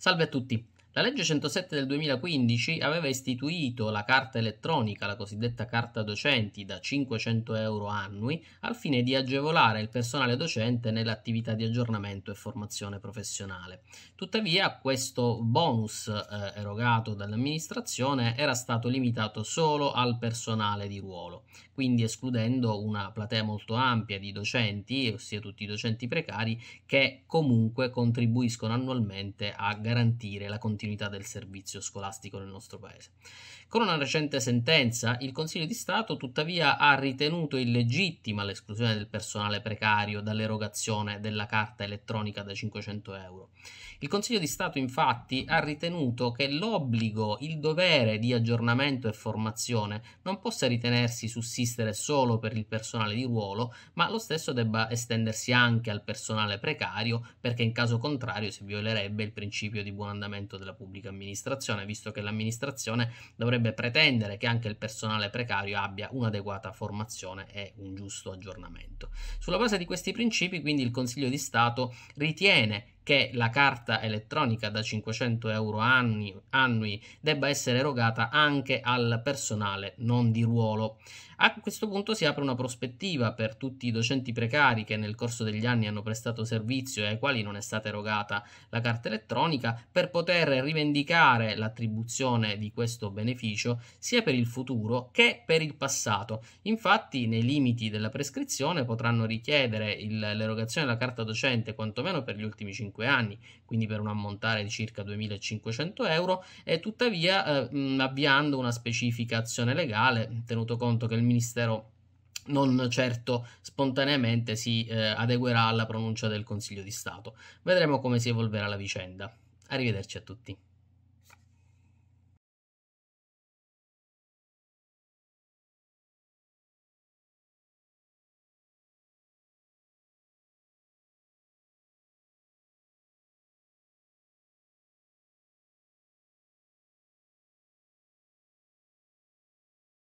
Salve a tutti! La legge 107 del 2015 aveva istituito la carta elettronica, la cosiddetta carta docenti, da 500 euro annui al fine di agevolare il personale docente nell'attività di aggiornamento e formazione professionale. Tuttavia questo bonus eh, erogato dall'amministrazione era stato limitato solo al personale di ruolo, quindi escludendo una platea molto ampia di docenti, ossia tutti i docenti precari, che comunque contribuiscono annualmente a garantire la continuità continuità del servizio scolastico nel nostro paese. Con una recente sentenza, il Consiglio di Stato tuttavia ha ritenuto illegittima l'esclusione del personale precario dall'erogazione della carta elettronica da 500 euro. Il Consiglio di Stato infatti ha ritenuto che l'obbligo, il dovere di aggiornamento e formazione non possa ritenersi sussistere solo per il personale di ruolo, ma lo stesso debba estendersi anche al personale precario, perché in caso contrario si violerebbe il principio di buon andamento della pubblica amministrazione, visto che l'amministrazione dovrebbe pretendere che anche il personale precario abbia un'adeguata formazione e un giusto aggiornamento. Sulla base di questi principi, quindi, il Consiglio di Stato ritiene che la carta elettronica da 500 euro annui, annui debba essere erogata anche al personale non di ruolo. A questo punto si apre una prospettiva per tutti i docenti precari che nel corso degli anni hanno prestato servizio e ai quali non è stata erogata la carta elettronica per poter rivendicare l'attribuzione di questo beneficio sia per il futuro che per il passato. Infatti, nei limiti della prescrizione potranno richiedere il, l'erogazione della carta docente quantomeno per gli ultimi 5 5 anni, quindi per un ammontare di circa 2.500 euro, e tuttavia eh, avviando una specifica azione legale, tenuto conto che il Ministero non certo spontaneamente si eh, adeguerà alla pronuncia del Consiglio di Stato. Vedremo come si evolverà la vicenda. Arrivederci a tutti.